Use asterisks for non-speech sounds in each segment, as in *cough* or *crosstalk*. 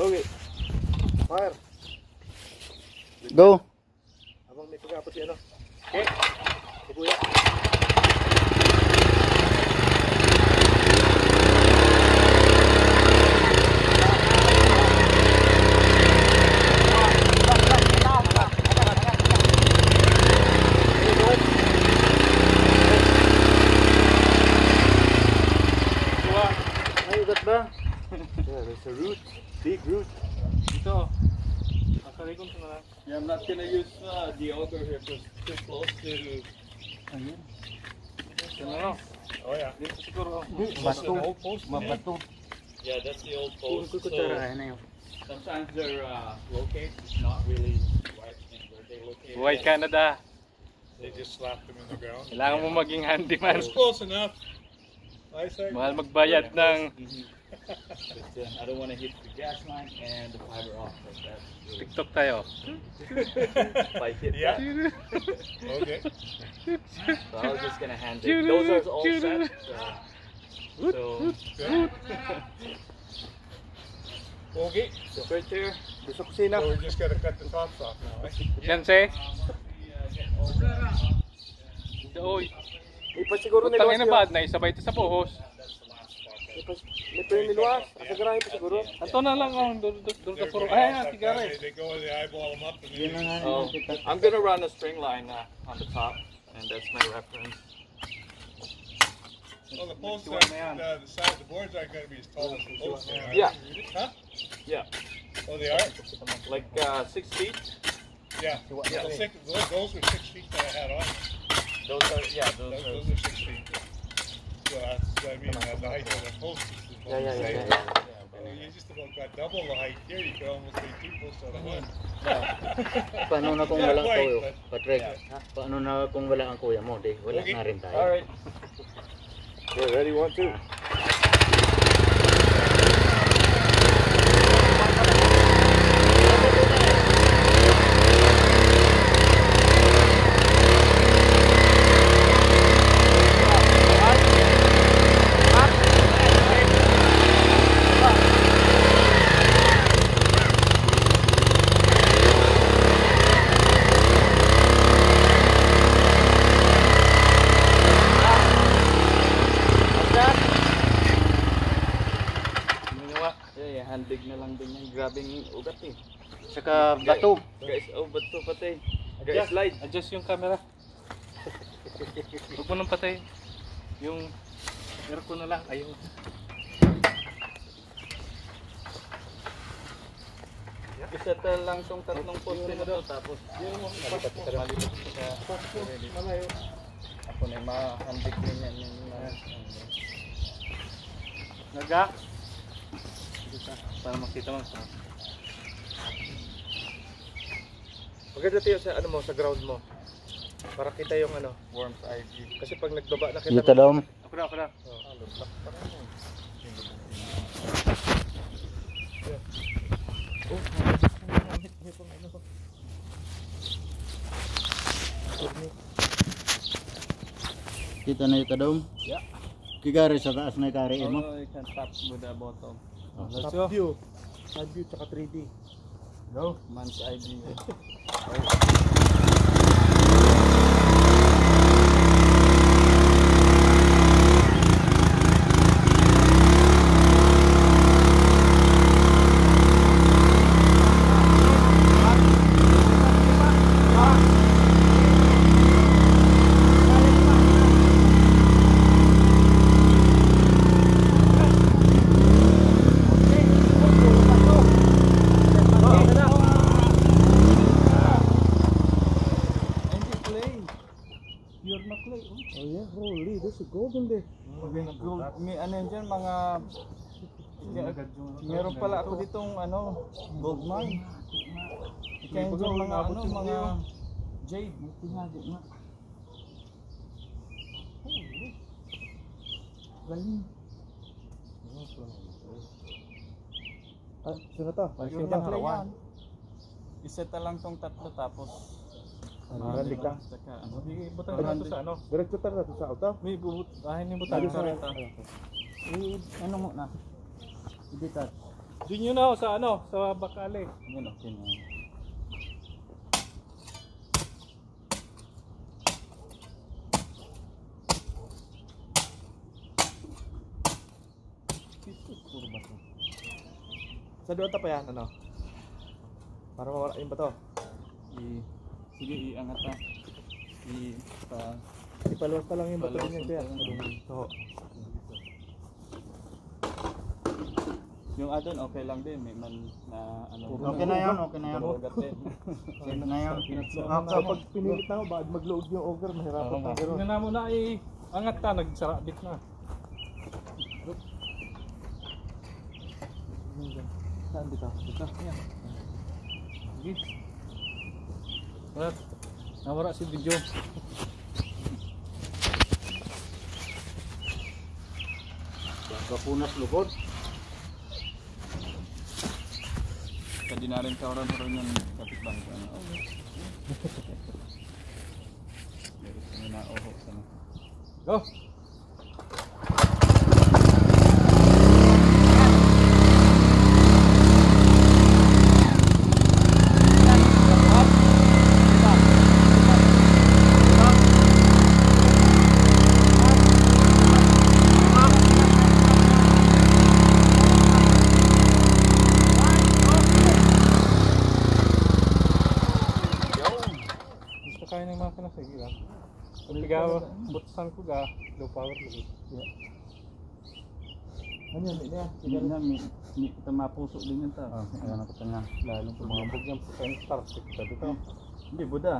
Okay. Fire. Go. Habang may pagkapot si ano. Okay. Si Kuya. Ay, ugat ba? Yeah, there's a root. Big root. Ito. Nakalikon ko na lang. Yeah, I'm not gonna use uh, the auger here because it's too close to. Ayun. Lang. Oh yeah. Dito siguro. Bato. Mabato. Yeah, that's the old post. So sometimes their uh, locate is not really right where they locate. Buhay Canada. They just slapped him in the ground. Kailangan mo maging handyman. That's close enough. Mahal magbayad ng But, uh, I don't want to hit the gas line and the fiber optic. That's really, TikTok tayo. if I hit Yeah. that, *laughs* Okay. so I was just gonna hand it. Those are all set. So, so Okay. so right there. Gusto sina. So we're just gonna cut the tops off now, eh? Yan se. Oy, Ipa siguro putang ina ba na isabay ito sa puhos. May pwede niluwas. Asa garahe pa siguro. Ato na lang doon doon ka puro. Ay, tigara. They go, they eyeball them up. Yun na nga. I'm gonna run a string line uh, on the top, and that's my reference. Well, the posts, are, the, the side, the boards aren't gonna be as tall as the posts. are, Yeah. Huh? Yeah, Oh, they are? like uh, six feet. Yeah. Yeah. The six, those, those were six feet that I had on. Those are yeah, those Those, are. those are six feet. So that's, I mean, uh, the height of the post is Yeah, yeah, yeah, same. yeah, And you just about got double the height here. You could almost say two posts out of one. *laughs* Paano na kung Not walang quite, tuyo? but- Patrick, ha? paano na kung wala ang kuya mo? Di, wala Okay. na rin tayo. All right. Okay, ready? One, two. Handig na lang din yan. Grabing ugat eh. Saka bato. Guys, oh, ba't to patay? Guys, slide. Adjust yung camera. Huwag mo nang patay. Yung aircon na lang. Ayaw. Isettle lang tong tatlong poste na to, tapos yung malipat sa Malayo. ako na yung mahandig din yan yung uh, Naga. Dito, Para makita mo. Maganda tayo sa ano mo, sa ground mo. Para kita yung ano. worms IV. Kasi pag nagbaba na kita. Dito daw. Ako na, ako na. Kita na ito daw. Yeah. Kigari sa taas na ikari mo. Oh, you can tap with the bottom. Let's Top go. view. Side view tsaka 3D. Go. Man's IV. Pure *laughs* na clay. Oh yeah, this is golden day. Gold, may ano yan dyan, mga... Meron pala ako ditong ano, gold mine. Kaya yan dyan mga ano, mga jade. Galing. Ah, sino to? Na clay yan. Iseta lang tong tatlo tapos Ready ka? Saka ano. Na to sa ano. Diretso tayo sa auto. May bubut. Ahin yung butang sa renta. I, ano mo na? Editas. Doon yun ako sa ano, sa Bakale. Na. Puro bato. Sa doon pa yan, ano? Para mawala yung bato. I, sige, iangat na. I, pa, Ipaluwas pa lang yung bato yan pa kuya. Oo. yung adon okay lang din. May man na ano. Okay na yun, okay na yun. Ugat *laughs* din. Okay na yun. So, pag pinilit na ako, bakit mag-load yung ogre, mahirapan nga. gano'n. Tingnan mo na iangat ka, nagsarabit na. Saan dito? Ito, yan. Sige. Wala. Nawara si video. Kapunas lugod. Tadi na rin ka orang orang yang kapit bangsa. *laughs* Dari sini na ohok sana. Go. Gusto kaya ng mga kanas sige lang. Butasan ko ga, low power lagi. Ano yan? Ini yan. Hindi na, may kita mapuso din yan ta. Oh, ayan ako tanga. Lalo sa mga bugyan po kayo start kita dito. Hindi, Buda.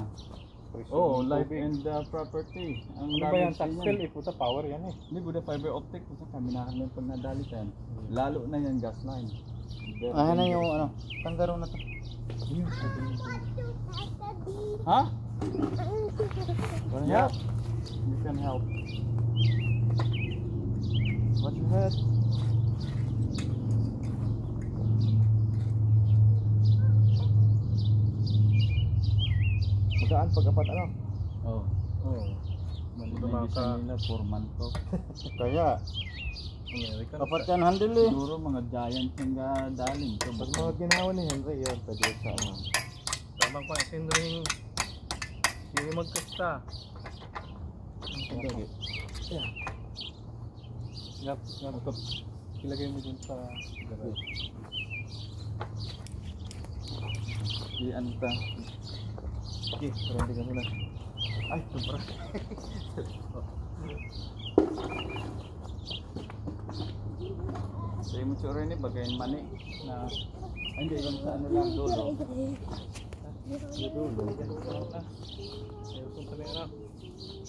Oh, life and uh, property. Ang Ano ba yan? Taxel eh, puta power yan eh. Hindi, Buda fiber optic. Kasi kaminahan mo yung pag nadali ka yan. Lalo na yan, gas line. Ah, na dangerous. yung ano, kangaroo na to. Ha? Yeah. You can help. Watch your head. Magaan pag apat ano? Oh. Oh. Malibang Baka- nila, 4 month to. Kaya, American. kapat yan handle eh. Siguro mga giant yung daling. So, Pag mga ginawa ni Henry, yan, pwede sa ano. Tamang pa si Henry. Hindi magkasta. Yeah. Ngap, ngap, ngap. Ilagay mo dun sa garage. Di anta. Sige, surrounding ka muna. Ay, sobra. Sa mo tsura ni bagayin mani na ay, hindi yung sa ano lang dulo. Dulo. Ayun pa na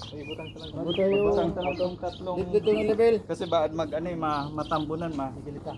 ay, butang talang Buta yung katlong. Dito dito na level. Kasi baad mag ano eh, matambunan ma. Higilita.